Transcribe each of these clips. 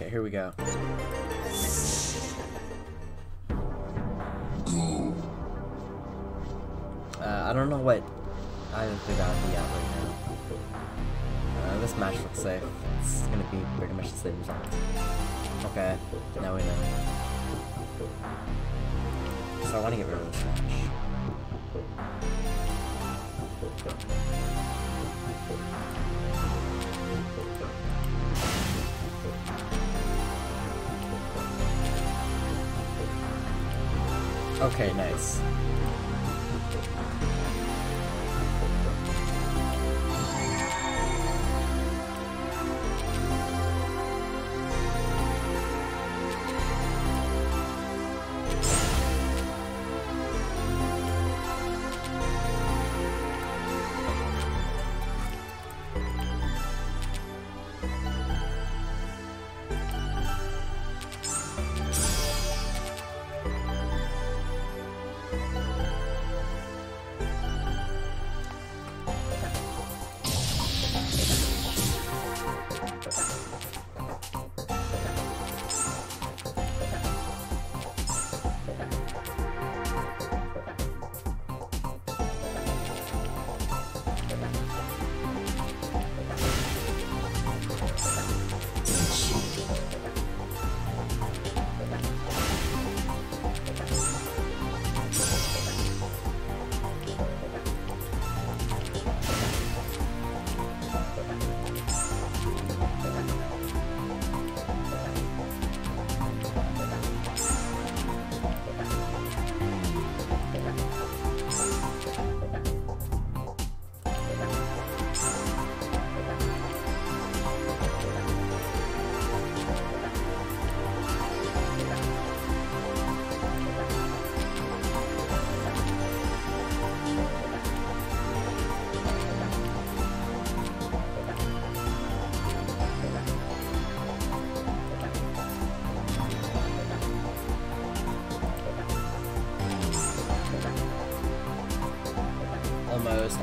Okay, here we go. Uh, I don't know what either think I'll be at right now. Uh, this match looks safe. It's gonna be pretty much the same result. Okay, now we know. So I want to get rid of this match. Okay, nice.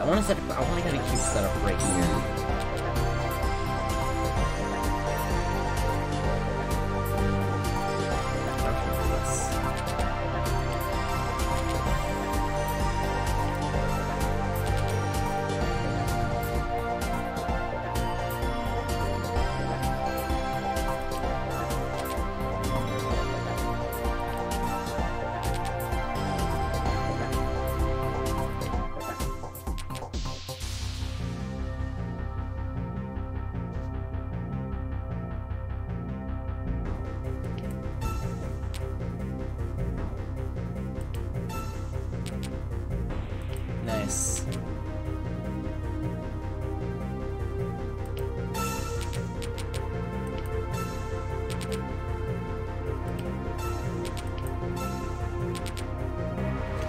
I want to set. I want to get a cute set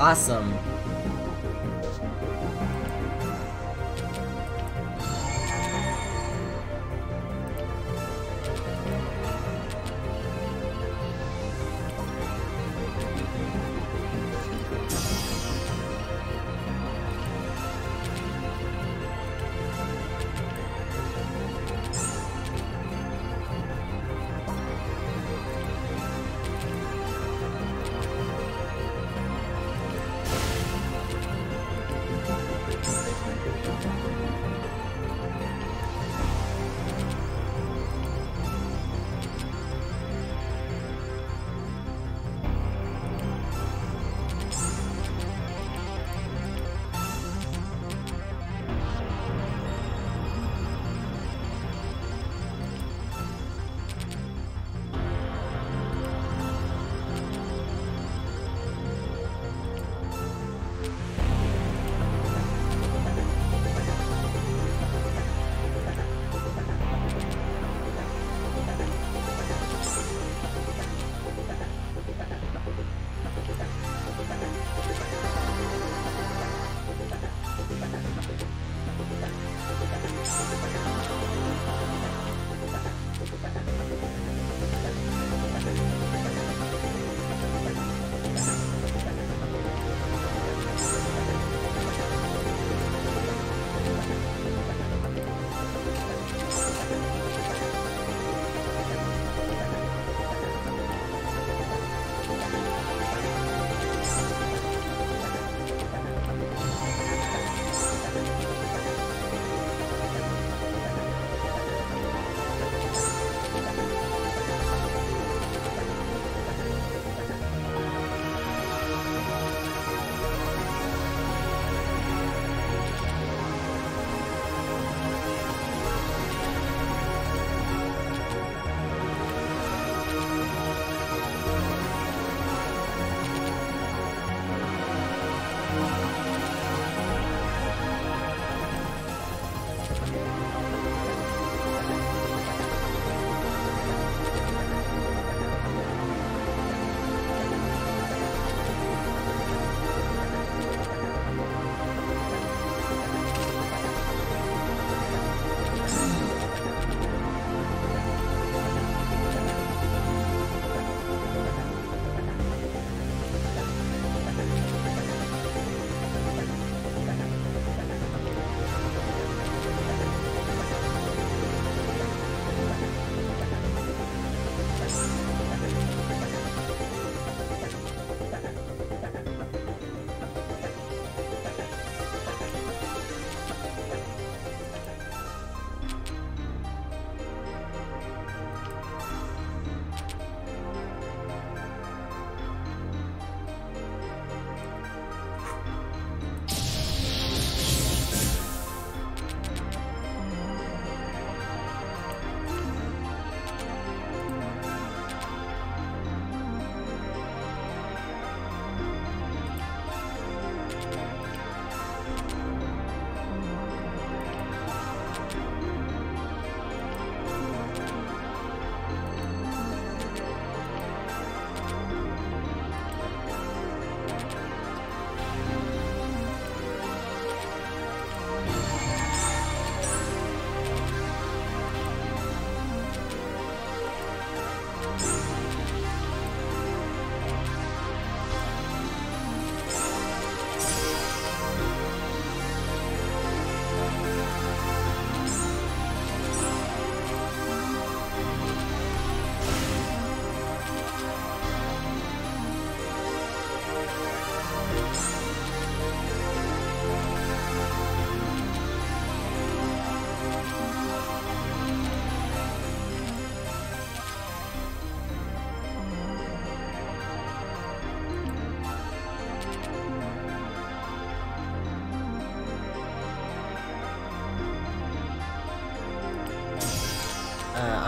Awesome.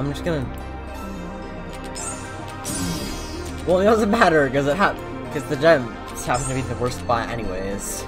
I'm just gonna... Well, it doesn't matter, because it ha because the gems happen to be the worst spot anyways.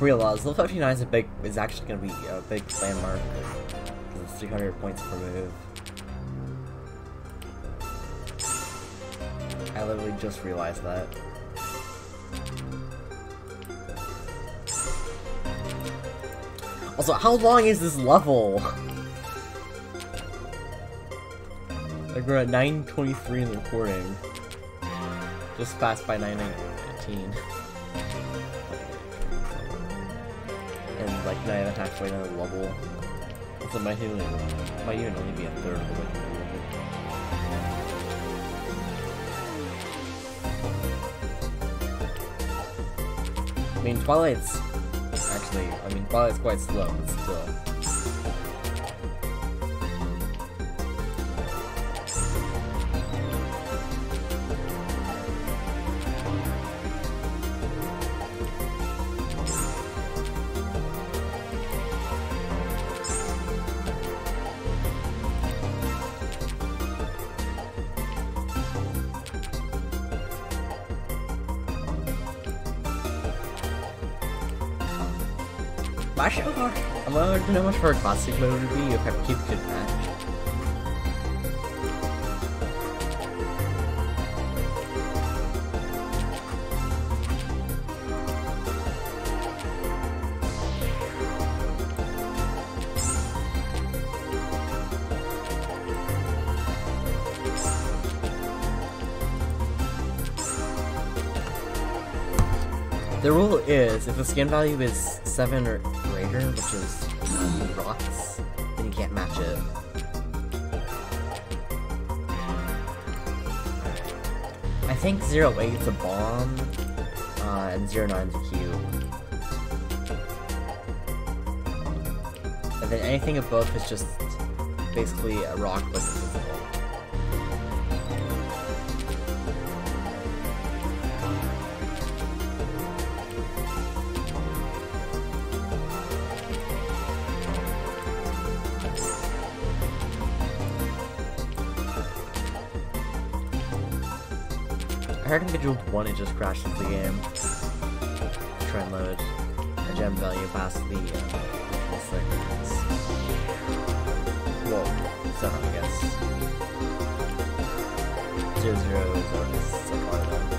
Realized level 59 is a big is actually gonna be a big landmark. It's 300 points per move. I literally just realized that. Also, how long is this level? like we're at 9.23 in the recording. Just passed by 9.19. and like not even halfway the level. So might even might even only be a third of the way through. I mean Twilight's actually I mean Twilight's quite slow, but still. Know how much for classic mode be if I keep good match. The rule is, if the skin value is 7 or greater, which is rocks, then you can't match it. I think 08 is a bomb, uh, and 09 is a cube. And then anything above is just basically a rock invisible. I heard individual one it just crashes the game. Try and load a gem value past the uh, six. Well, seven I guess. Zero zero zero is like all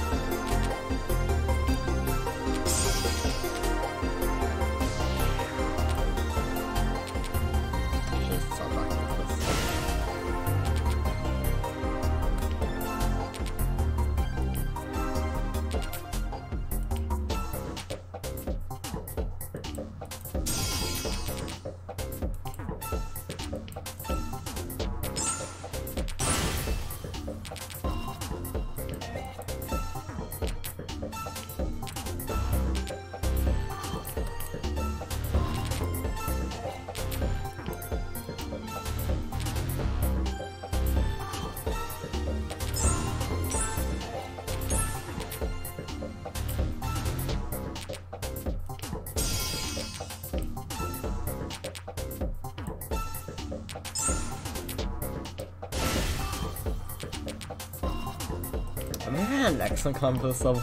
an excellent combo this level.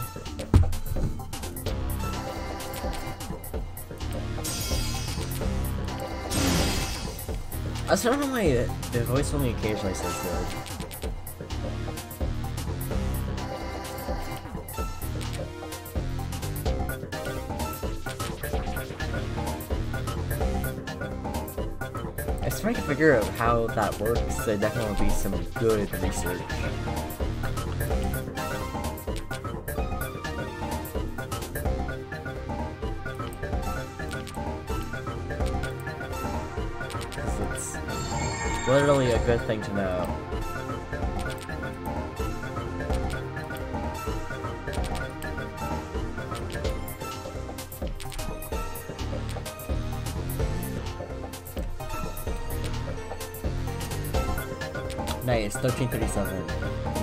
I don't know why the voice only occasionally says village. If I can figure out how that works, there definitely would be some good research. Literally a good thing to know. Nice, 1337.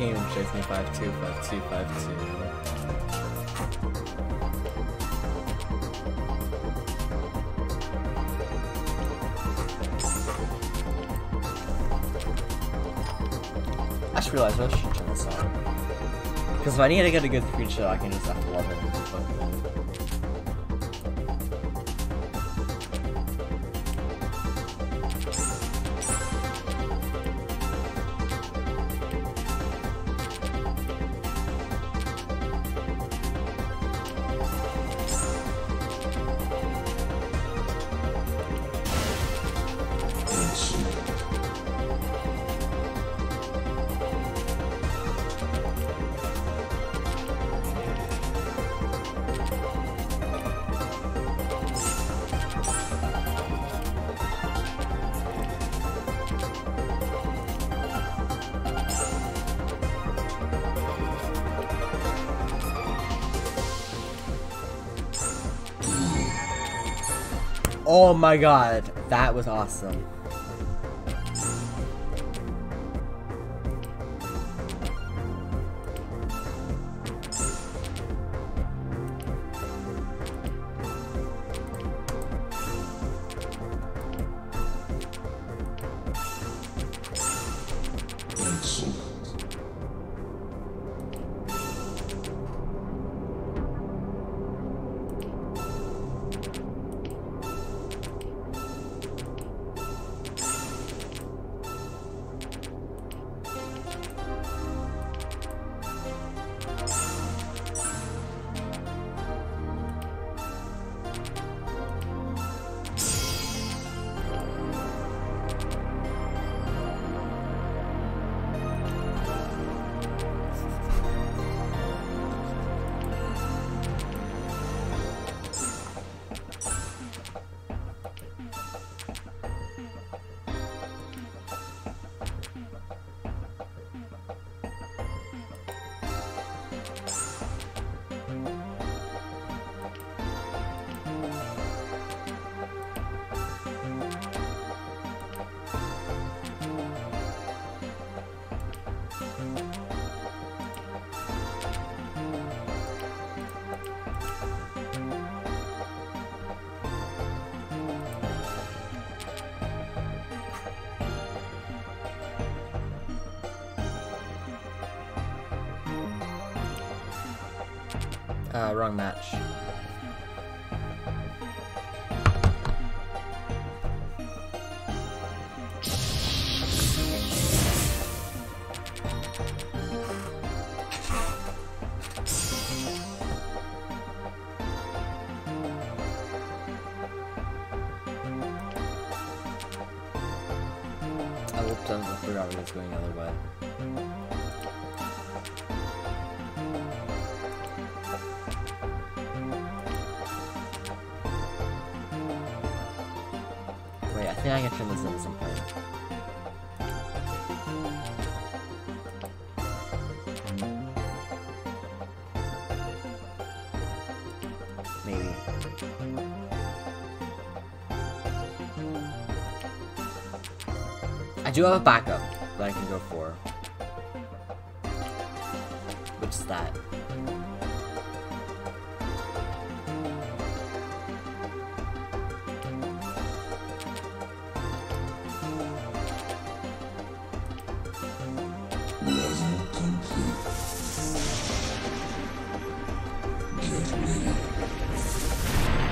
Game shows me 52, 52, 52. I just realized I should turn this on. Because if I need to get a good screenshot, I can just have to love it. My god, that was awesome. Uh, wrong match. Do have a backup that I can go for. Which is that.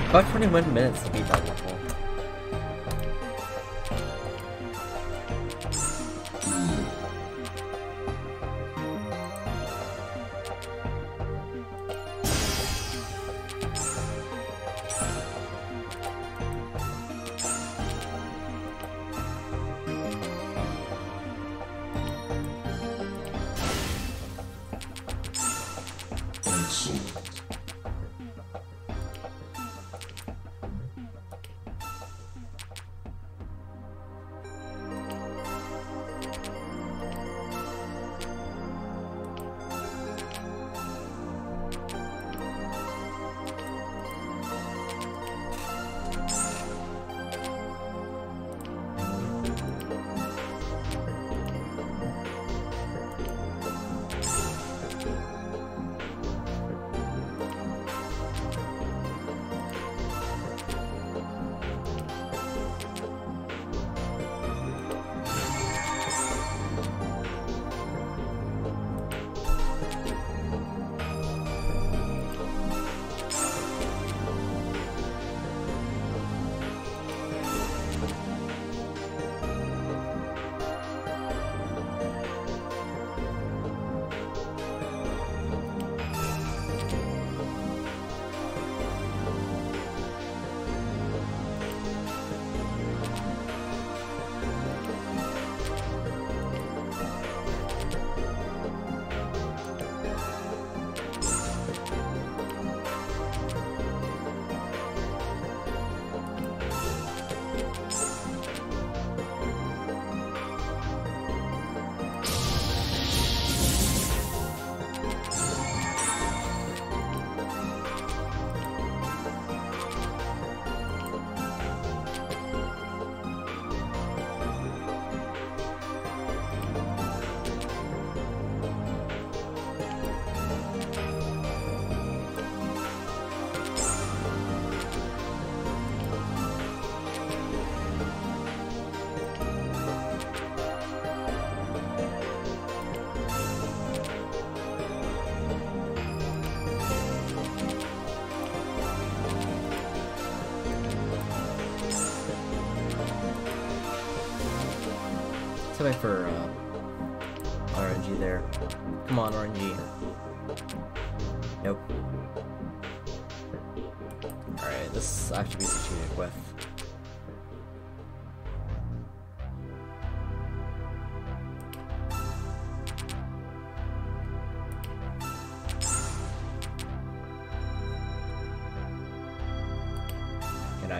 About 21 minutes to that level. Wait for uh, RNG there. Come on, RNG. Nope. Alright, this actually be cheated with.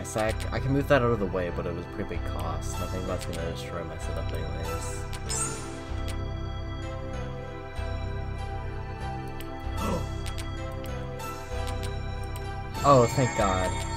Sack, I can move that out of the way, but it was pretty big cost. I think that's gonna destroy my setup anyways. oh, thank god.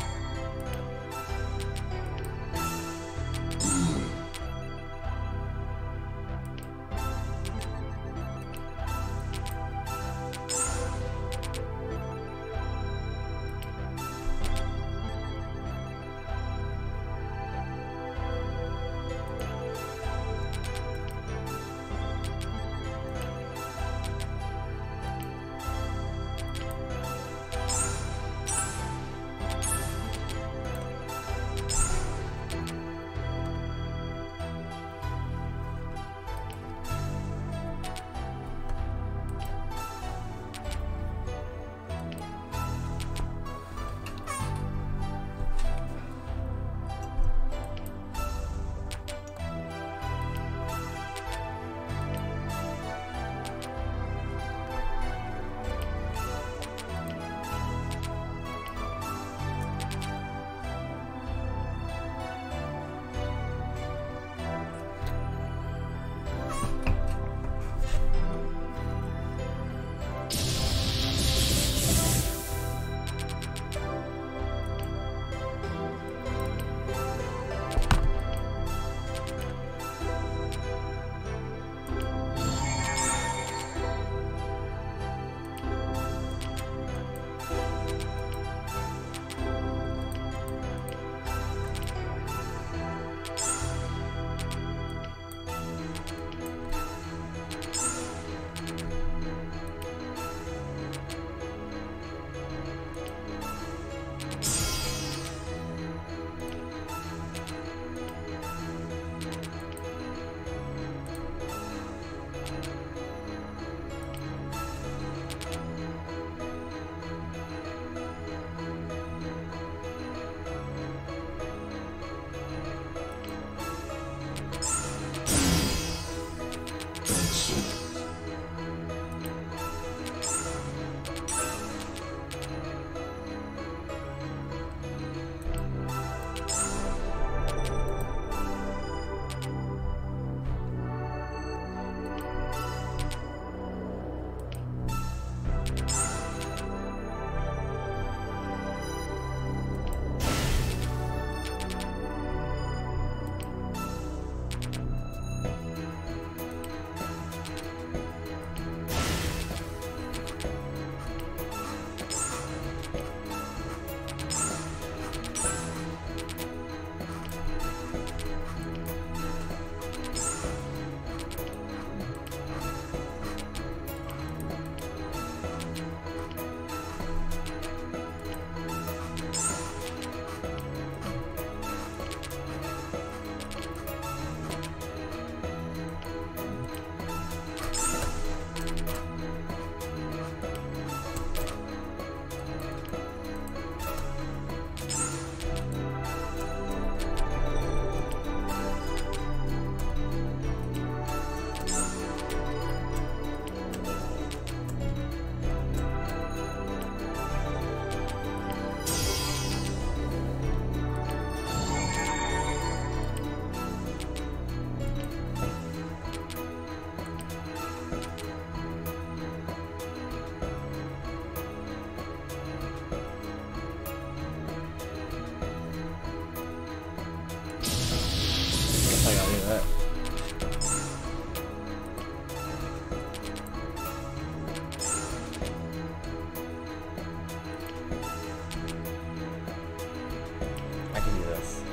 I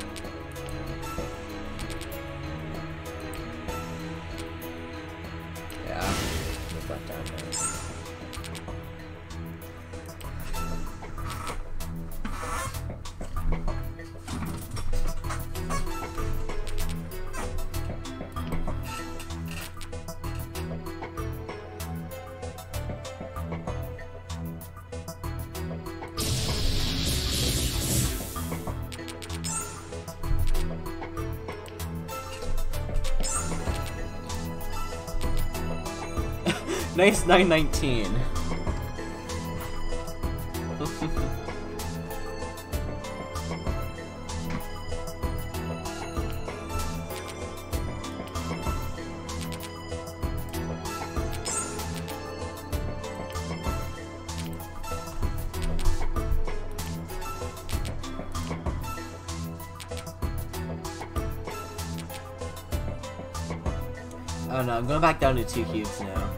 Nice 919. Oh no, I'm going back down to two cubes now.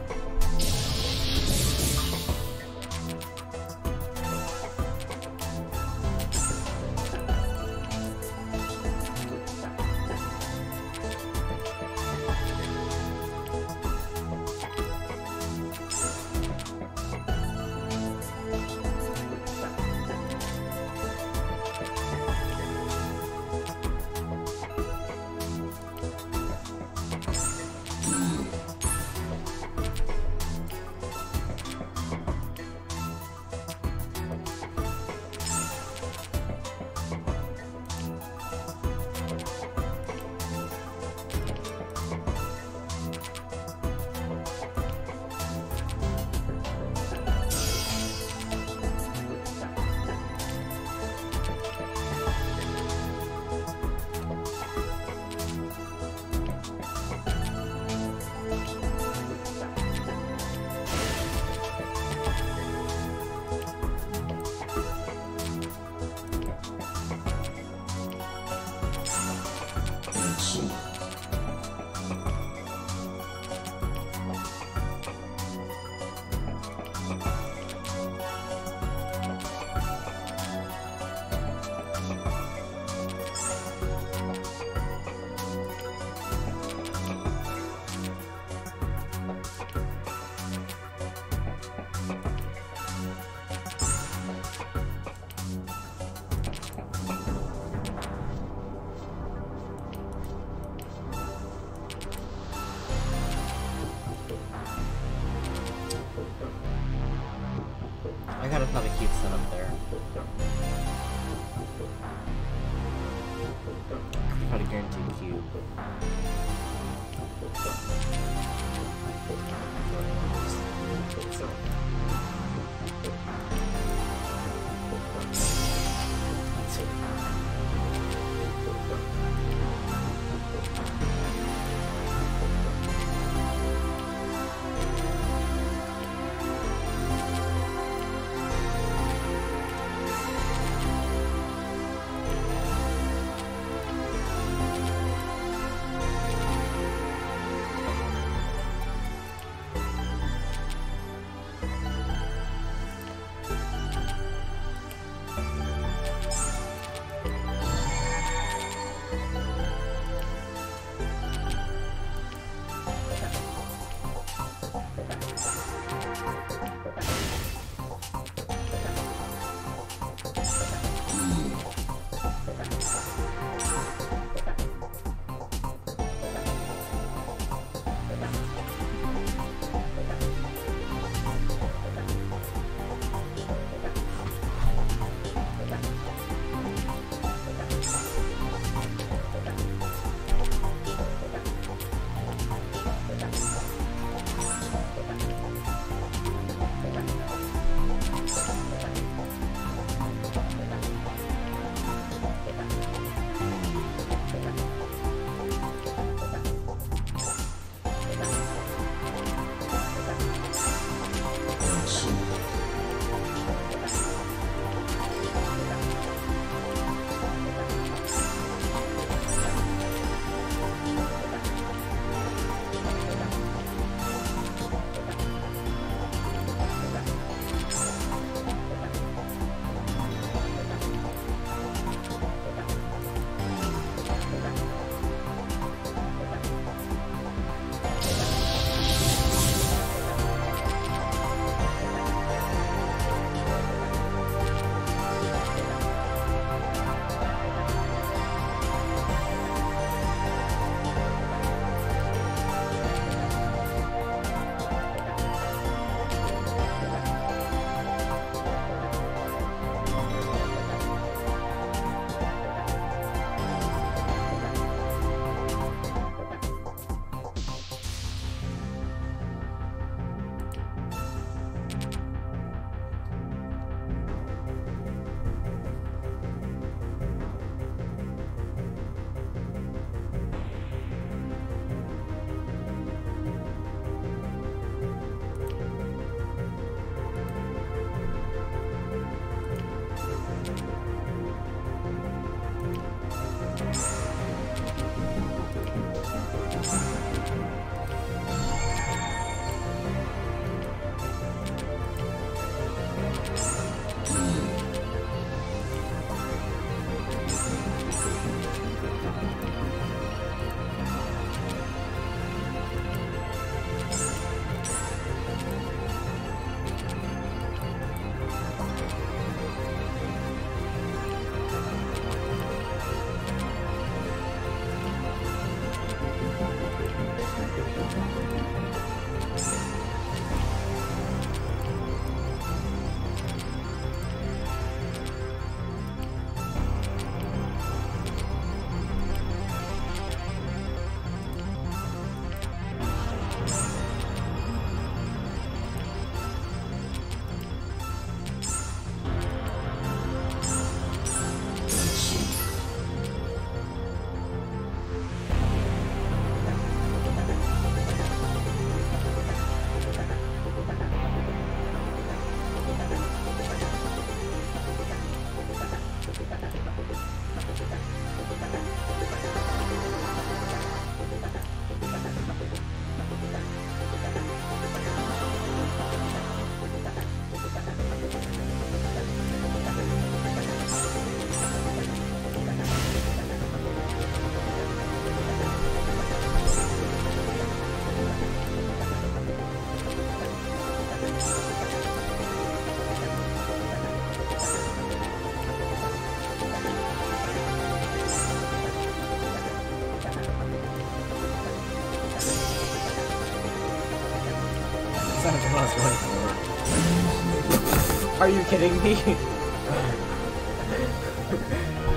Are you kidding me?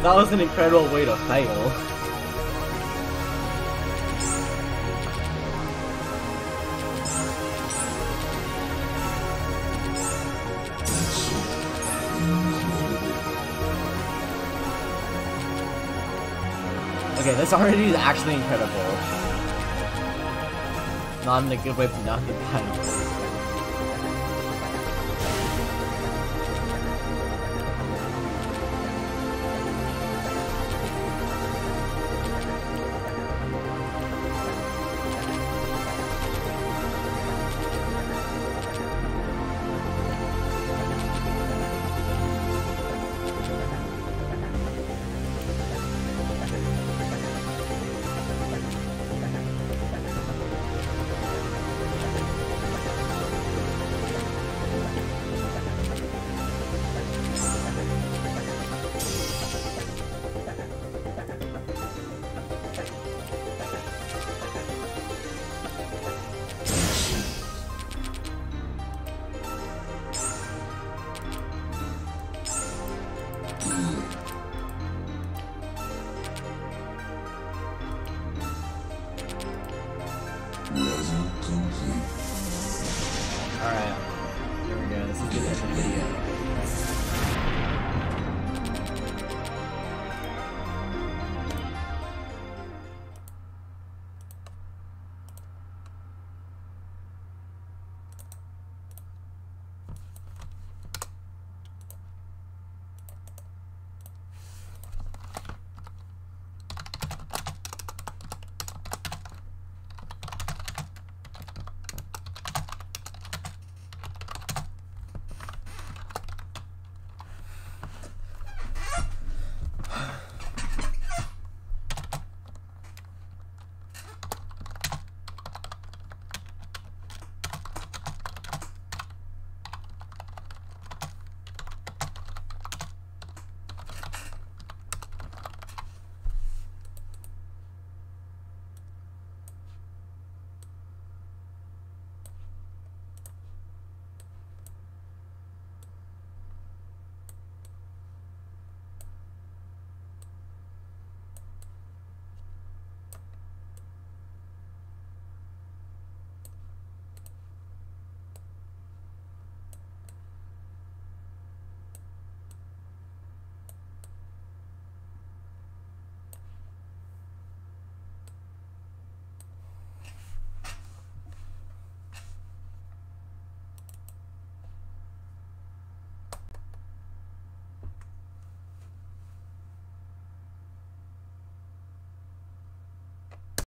that was an incredible way to fail. Okay, this already is actually incredible. Not in a good way, but not in a bad way.